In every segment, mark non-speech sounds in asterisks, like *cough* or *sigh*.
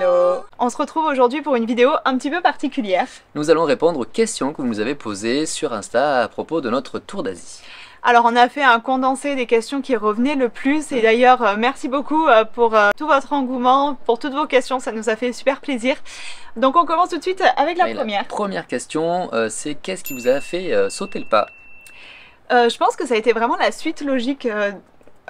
Hello On se retrouve aujourd'hui pour une vidéo un petit peu particulière. Nous allons répondre aux questions que vous nous avez posées sur Insta à propos de notre tour d'Asie. Alors on a fait un condensé des questions qui revenaient le plus et d'ailleurs euh, merci beaucoup euh, pour euh, tout votre engouement, pour toutes vos questions, ça nous a fait super plaisir. Donc on commence tout de suite avec la première. La première question, c'est qu'est-ce qui vous a fait sauter le pas? Je pense que ça a été vraiment la suite logique euh,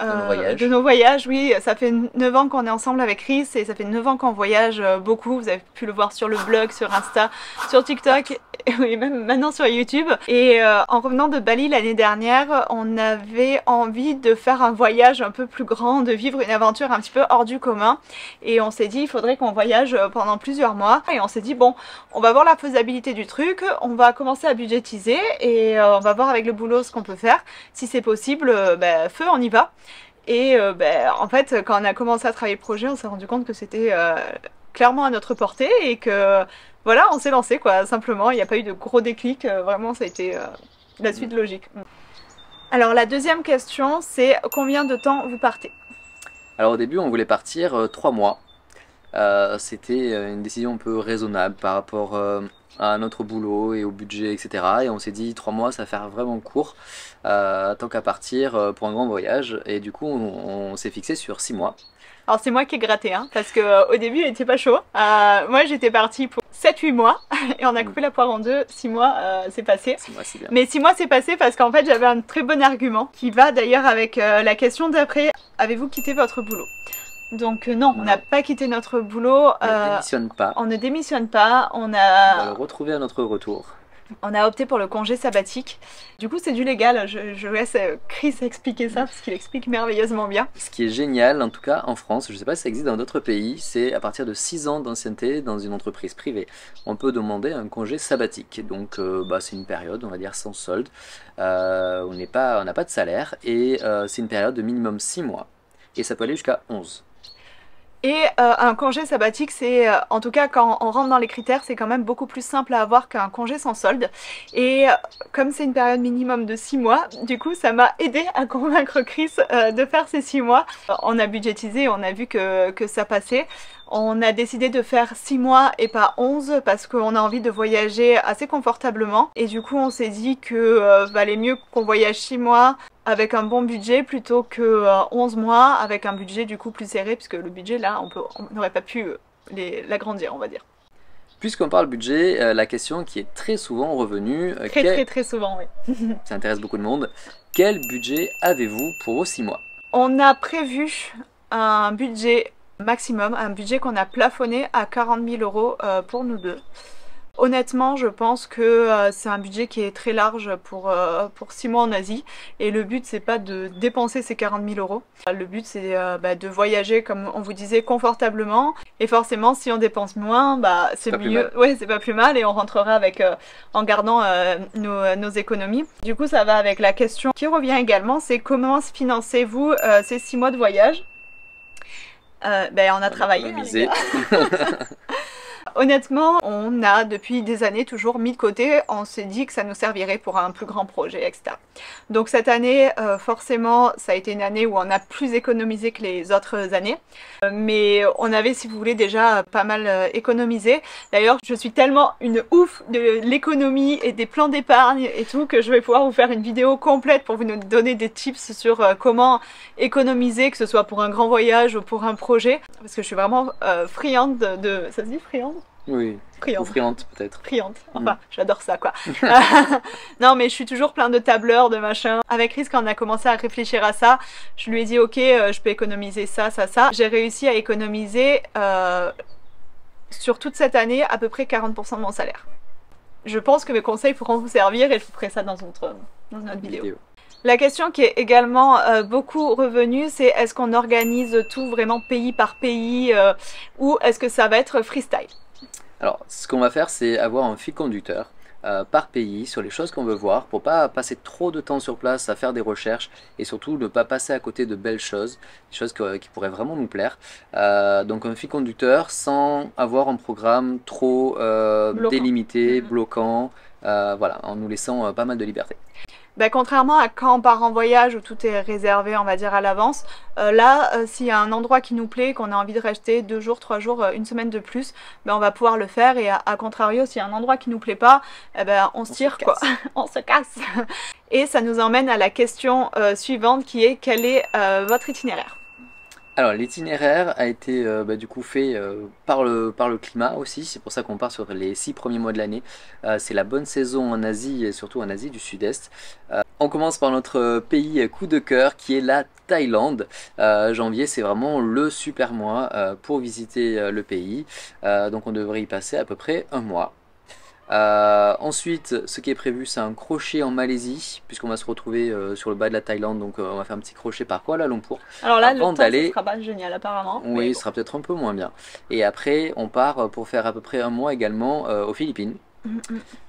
de nos voyages. oui. Ça fait 9 ans qu'on est ensemble avec Chris et ça fait 9 ans qu'on voyage euh, beaucoup. Vous avez pu le voir sur le blog, sur Insta, sur TikTok *laughs* et même maintenant sur YouTube. Et euh, en revenant de Bali l'année dernière, on avait envie de faire un voyage un peu plus grand, de vivre une aventure un petit peu hors du commun. Et on s'est dit, il faudrait qu'on voyage pendant plusieurs mois. Et on s'est dit, bon, on va voir la faisabilité du truc, on va commencer à budgétiser et on va voir avec le boulot ce qu'on peut faire. Si c'est possible, ben, feu, on y va. Et euh, ben, en fait, quand on a commencé à travailler le projet, on s'est rendu compte que c'était euh, clairement à notre portée et que voilà, on s'est lancé quoi, simplement. Il n'y a pas eu de gros déclic, euh, vraiment, ça a été la suite logique. Alors, la deuxième question, c'est combien de temps vous partez? Alors, au début, on voulait partir trois mois. c'était une décision un peu raisonnable par rapport à notre boulot et au budget, etc. Et on s'est dit trois mois, ça va faire vraiment court, euh, tant qu'à partir euh, pour un grand voyage. Et du coup, on, s'est fixé sur six mois. Alors c'est moi qui ai gratté, hein, parce que euh, au début il n'était pas chaud. moi j'étais partie pour 7-8 mois *laughs* et on a coupé la poire en deux. 6 mois c'est passé. mois c'est bien. Mais 6 mois c'est passé parce qu'en fait j'avais un très bon argument qui va d'ailleurs avec la question d'après. Avez-vous quitté votre boulot? Donc euh, non, on n'a pas quitté notre boulot. On ne euh, démissionne pas. On ne démissionne pas. On a. On va le retrouver à notre retour. On a opté pour le congé sabbatique. Du coup, c'est du légal. Je, laisse euh, Chris expliquer ça parce qu'il explique merveilleusement bien. Ce qui est génial, en tout cas en France, je ne sais pas si ça existe dans d'autres pays, c'est à partir de 6 ans d'ancienneté dans une entreprise privée. On peut demander un congé sabbatique. Donc, bah, c'est une période, on va dire, sans solde. on n'a pas, pas de salaire et c'est une période de minimum 6 mois. Et ça peut aller jusqu'à 11. Et euh, un congé sabbatique, c'est, euh, en tout cas quand on rentre dans les critères, c'est quand même beaucoup plus simple à avoir qu'un congé sans solde. Et euh, comme c'est une période minimum de 6 mois, du coup ça m'a aidé à convaincre Chris de faire ces 6 mois. On a budgétisé, on a vu que, que ça passait. On a décidé de faire 6 mois et pas 11 parce qu'on a envie de voyager assez confortablement. Et du coup on s'est dit que valait mieux qu'on voyage 6 mois avec un bon budget plutôt que 11 euh, mois avec un budget du coup plus serré puisque le budget là on n'aurait pas pu euh, l'agrandir on va dire. Puisqu'on parle budget, euh, la question qui est très souvent revenue... très très très souvent oui. *laughs* ça intéresse beaucoup de monde. Quel budget avez-vous pour vos 6 mois? On a prévu un budget maximum, un budget qu'on a plafonné à 40 000 euros pour nous deux. Honnêtement, je pense que euh, c'est un budget qui est très large pour, euh, pour 6 mois en Asie. Et le but, c'est pas de dépenser ces 40 000 euros. Le but, c'est euh, bah, de voyager, comme on vous disait, confortablement. Et forcément, si on dépense moins, bah, c'est mieux. Ouais, c'est pas plus mal. Et on rentrera avec, en gardant nos, nos, économies. Du coup, ça va avec la question qui revient également, c'est comment financez-vous ces 6 mois de voyage? Ben, on a travaillé. *laughs* Honnêtement, on a depuis des années toujours mis de côté, on s'est dit que ça nous servirait pour un plus grand projet, etc. Donc cette année, euh, forcément, ça a été une année où on a plus économisé que les autres années. Euh, mais on avait, si vous voulez, déjà pas mal euh, économisé. D'ailleurs, je suis tellement une ouf de l'économie et des plans d'épargne et tout que je vais pouvoir vous faire une vidéo complète pour vous donner des tips sur comment économiser, que ce soit pour un grand voyage ou pour un projet. Parce que je suis vraiment friande de... Ça se dit friande? Oui. Friante. friante peut-être. Friante. Enfin, mm. j'adore ça quoi. *laughs* *laughs* non mais je suis toujours plein de tableurs, de machin. Avec Chris, quand on a commencé à réfléchir à ça, je lui ai dit ok, euh, je peux économiser ça, ça, ça. J'ai réussi à économiser euh, sur toute cette année à peu près 40% de mon salaire. Je pense que mes conseils pourront vous servir et je vous ferai ça dans, notre, dans une autre vidéo. La question qui est également euh, beaucoup revenue, c'est est-ce qu'on organise tout vraiment pays par pays ou est-ce que ça va être freestyle? Alors, ce qu'on va faire, c'est avoir un fil conducteur euh, par pays sur les choses qu'on veut voir pour pas passer trop de temps sur place à faire des recherches et surtout ne pas passer à côté de belles choses, des choses qui pourraient vraiment nous plaire. Euh, donc un fil conducteur sans avoir un programme trop euh, délimité, bloquant, voilà, en nous laissant pas mal de liberté. Bah, contrairement à quand on part en voyage où tout est réservé, on va dire, à l'avance, euh, là, euh, s'il y a un endroit qui nous plaît, qu'on a envie de rester deux jours, trois jours, euh, une semaine de plus, ben, on va pouvoir le faire. Et à, contrario, s'il y a un endroit qui nous plaît pas, eh ben, on se tire, quoi. *laughs* on se casse. *laughs* Et ça nous emmène à la question suivante qui est quel est votre itinéraire? Alors l'itinéraire a été bah, du coup fait par, le, par le climat aussi, c'est pour ça qu'on part sur les six premiers mois de l'année. c'est la bonne saison en Asie et surtout en Asie du Sud-Est. On commence par notre pays coup de cœur qui est la Thaïlande. Euh, janvier c'est vraiment le super mois euh, pour visiter euh, le pays. donc on devrait y passer à peu près un mois. Ensuite, ce qui est prévu, c'est un crochet en Malaisie, puisqu'on va se retrouver sur le bas de la Thaïlande, donc on va faire un petit crochet par Kuala Lumpur. Alors là, le temps, sera pas génial apparemment. Oui, ce sera peut-être un peu moins bien. Et après, on part pour faire à peu près un mois également aux Philippines.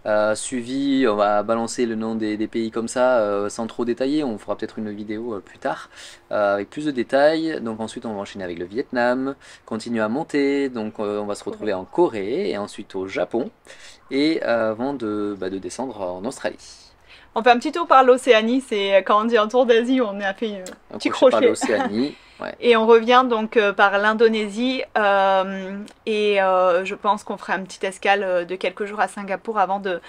Euh, suivi, on va balancer le nom des, pays comme ça euh, sans trop détailler. On fera peut-être une vidéo euh, plus tard avec plus de détails. Donc ensuite, on va enchaîner avec le Vietnam, continuer à monter. Donc on va se retrouver en Corée et ensuite au Japon. Et avant de, bah, de descendre en Australie. On fait un petit tour par l'Océanie, c'est quand on dit un tour d'Asie, on a fait un petit crochet. Par l'Océanie. *laughs* Et on revient donc euh, par l'Indonésie euh, et euh, je pense qu'on fera une petite escale de quelques jours à Singapour avant de,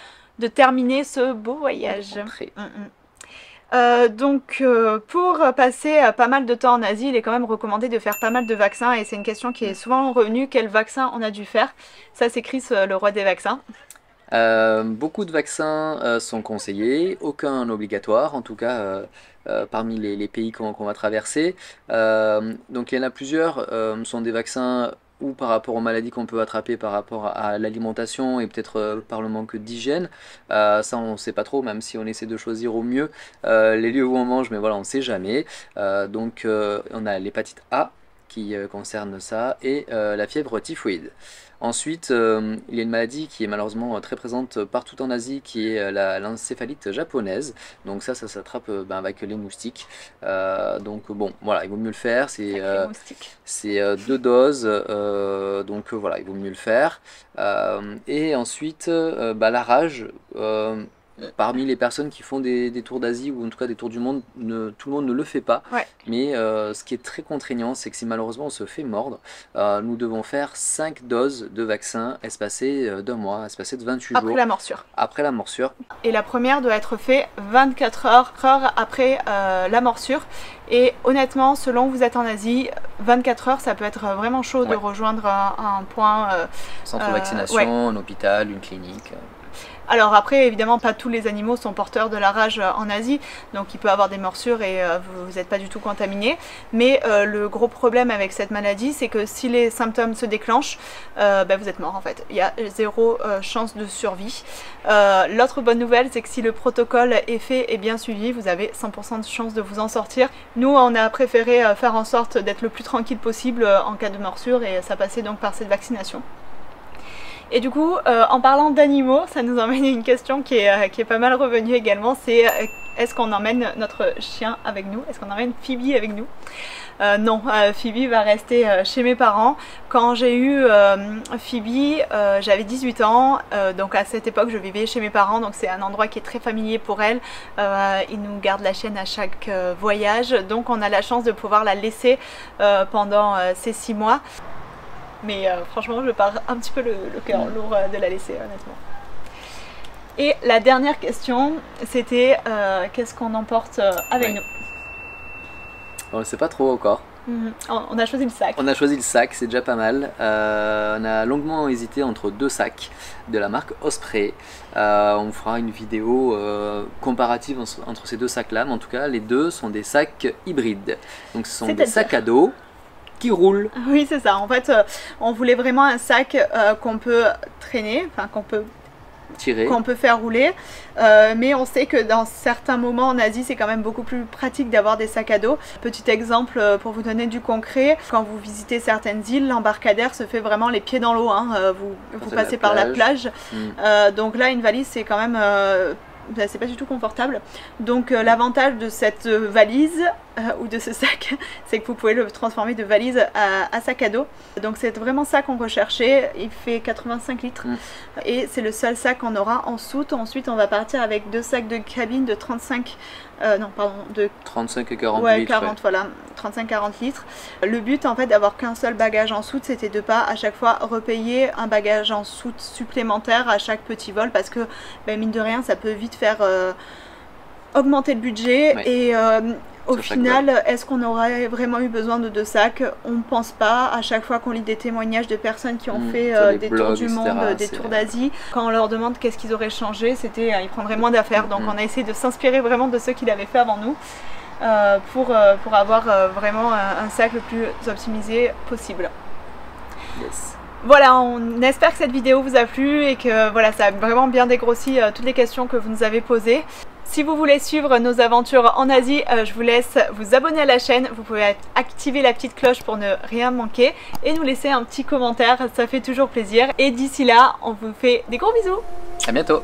terminer ce beau voyage. Mm, mm. donc pour passer pas mal de temps en Asie, il est quand même recommandé de faire pas mal de vaccins et c'est une question qui est souvent revenue, quel vaccin on a dû faire? Ça c'est Chris, le roi des vaccins. Beaucoup de vaccins sont conseillés, aucun obligatoire, en tout cas euh, parmi les, pays qu'on va traverser. Euh, donc il y en a plusieurs, euh, sont des vaccins ou par rapport aux maladies qu'on peut attraper par rapport à, l'alimentation et peut-être par le manque d'hygiène. ça, on ne sait pas trop, même si on essaie de choisir au mieux les lieux où on mange, mais voilà, on ne sait jamais. donc, on a l'hépatite A qui concerne ça et la fièvre typhoïde. Ensuite, euh, il y a une maladie qui est malheureusement très présente partout en Asie, qui est euh, l'encéphalite japonaise. Donc ça, ça s'attrape euh, ben, avec les moustiques. donc bon, voilà, il vaut mieux le faire. C'est deux doses, donc voilà, il vaut mieux le faire. et ensuite, bah, la rage parmi les personnes qui font des, tours d'Asie ou en tout cas des tours du monde, tout le monde ne le fait pas. Mais euh, ce qui est très contraignant, c'est que si malheureusement on se fait mordre, euh, nous devons faire 5 doses de vaccin espacées euh, d'un mois, espacées de 28 après jours. Après la morsure. Après la morsure. Et la première doit être faite 24 heures, heures après la morsure. Et honnêtement, selon où vous êtes en Asie, 24 heures, ça peut être vraiment chaud de rejoindre un, point. Centre de vaccination, un hôpital, une clinique. Alors après, évidemment, pas tous les animaux sont porteurs de la rage euh, en Asie, donc il peut avoir des morsures et euh, vous n'êtes pas du tout contaminé. Mais euh, le gros problème avec cette maladie, c'est que si les symptômes se déclenchent, ben, vous êtes mort en fait. Il y a zéro chance de survie. L'autre bonne nouvelle, c'est que si le protocole est fait et bien suivi, vous avez 100% de chance de vous en sortir. Nous, on a préféré faire en sorte d'être le plus tranquille possible en cas de morsure et ça passait donc par cette vaccination. Et du coup, euh, en parlant d'animaux, ça nous emmène à une question qui est, euh, pas mal revenue également, c'est euh, est-ce qu'on emmène notre chien avec nous? Est-ce qu'on emmène Phoebe avec nous? Non, Phoebe va rester chez mes parents. Quand j'ai eu Phoebe, j'avais 18 ans, donc à cette époque je vivais chez mes parents, donc c'est un endroit qui est très familier pour elle. ils nous gardent la chienne à chaque voyage, donc on a la chance de pouvoir la laisser pendant ces 6 mois. Mais euh, franchement, je pars un petit peu le, cœur mm. lourd euh, de la laisser, honnêtement. Et la dernière question, c'était euh, qu'est-ce qu'on emporte avec nous? On ne sait pas trop encore. Mhm. On a choisi le sac. On a choisi le sac, c'est déjà pas mal. on a longuement hésité entre deux sacs de la marque Osprey. on fera une vidéo comparative entre ces deux sacs-là, mais en tout cas, les deux sont des sacs hybrides. Donc ce sont des sacs à dos roule. Oui, c'est ça. En fait, euh, on voulait vraiment un sac euh, qu'on peut traîner, enfin qu'on peut tirer, qu'on peut faire rouler. Euh, mais on sait que dans certains moments en Asie, c'est quand même beaucoup plus pratique d'avoir des sacs à dos. Petit exemple pour vous donner du concret, quand vous visitez certaines îles, l'embarcadère se fait vraiment les pieds dans l'eau. Hein. Vous, vous passez par la plage. Hmm. donc là, une valise, c'est quand même c'est pas du tout confortable. Donc l'avantage de cette valise, euh, ou de ce sac, *laughs* c'est que vous pouvez le transformer de valise à, sac à dos. Donc c'est vraiment ça qu'on recherchait. Il fait 85 litres mm. et c'est le seul sac qu'on aura en soute. Ensuite, on va partir avec deux sacs de cabine de 35 euh, non, pardon, de 35 et 40 ouais, 40, voilà, 35-40 litres. Le but, en fait, d'avoir qu'un seul bagage en soute, c'était de pas à chaque fois repayer un bagage en soute supplémentaire à chaque petit vol parce que, ben, mine de rien, ça peut vite faire euh, augmenter le budget et euh, au final, est-ce qu'on aurait vraiment eu besoin de deux sacs On ne pense pas. À chaque fois qu'on lit des témoignages de personnes qui ont mm, fait euh, des tours du monde, des tours d'Asie, quand on leur demande qu'est-ce qu'ils auraient changé, c'était euh, ils prendraient moins d'affaires. Donc mm. on a essayé de s'inspirer vraiment de ceux qui l'avaient fait avant nous euh, pour, pour avoir vraiment un, sac le plus optimisé possible. Voilà, on espère que cette vidéo vous a plu et que voilà, ça a vraiment bien dégrossi toutes les questions que vous nous avez posées. Si vous voulez suivre nos aventures en Asie, euh, je vous laisse vous abonner à la chaîne. Vous pouvez activer la petite cloche pour ne rien manquer et nous laisser un petit commentaire, ça fait toujours plaisir. Et d'ici là, on vous fait des gros bisous. À bientôt